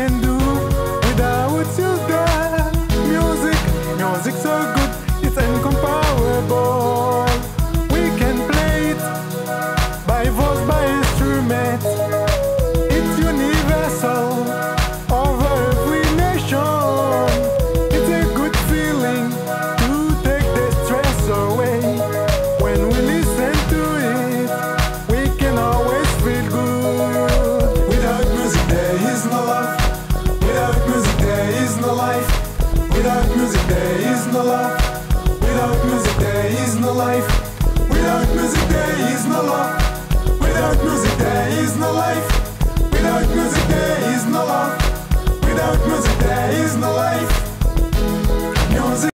can do without you there. Music, music so good. music there is no love. Without music there is no life. Without music there is no love. Without music there is no life. Without music there is no love. Without music